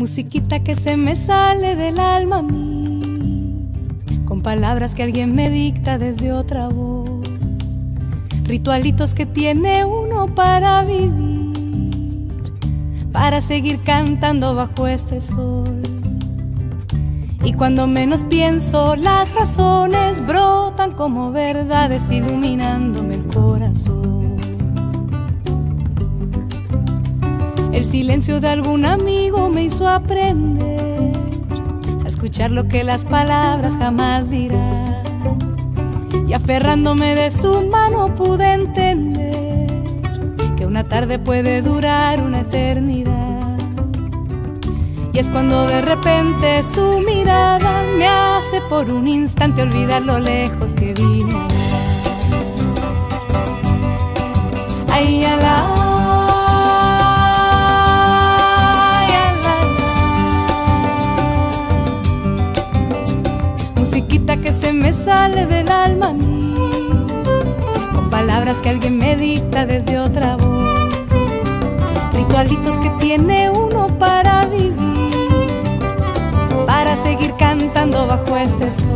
musiquita que se me sale del alma a mí, con palabras que alguien me dicta desde otra voz, ritualitos que tiene uno para vivir, para seguir cantando bajo este sol. Y cuando menos pienso, las razones brotan como verdades iluminándome el corazón. El silencio de algún amigo aprender a escuchar lo que las palabras jamás dirán. Y aferrándome de su mano pude entender que una tarde puede durar una eternidad. Y es cuando de repente su mirada me hace por un instante olvidar lo lejos que vine. Ay, musiquita que se me sale del alma a mí, con palabras que alguien me dicta desde otra voz, ritualitos que tiene uno para vivir, para seguir cantando bajo este sol.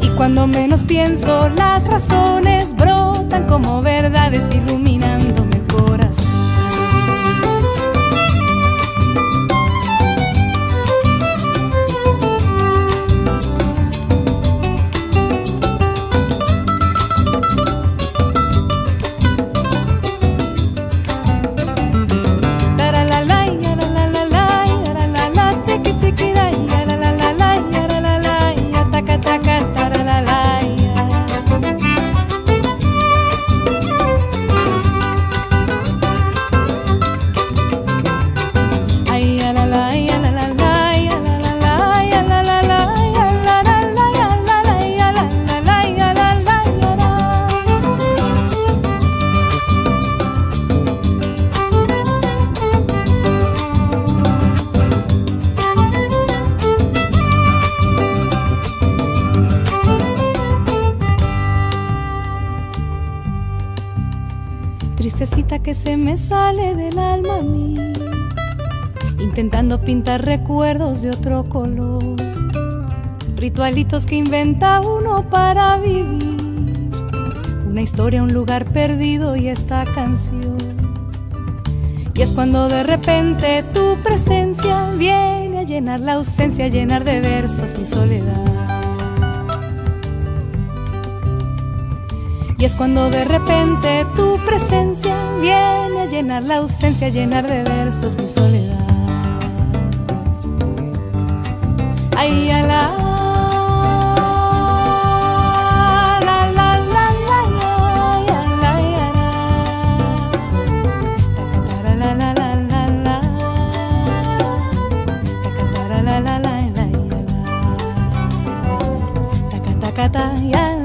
Y cuando menos pienso, las razones brotan como verdades iluminándome Tristecita que se me sale del alma a mí, intentando pintar recuerdos de otro color, ritualitos que inventa uno para vivir, una historia, un lugar perdido y esta canción. Y es cuando de repente tu presencia viene a llenar la ausencia, a llenar de versos mi soledad. Es cuando de repente tu presencia viene a llenar la ausencia, a llenar de versos mi soledad. Ay, ala. la la la la la la